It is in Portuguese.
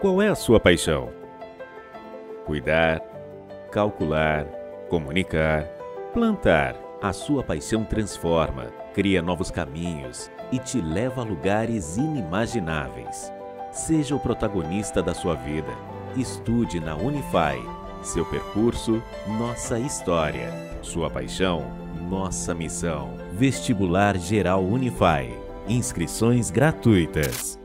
Qual é a sua paixão? Cuidar, calcular, comunicar, plantar. A sua paixão transforma, cria novos caminhos e te leva a lugares inimagináveis. Seja o protagonista da sua vida. Estude na Unify. Seu percurso, nossa história. Sua paixão, nossa missão. Vestibular Geral Unify. Inscrições gratuitas.